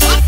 yes.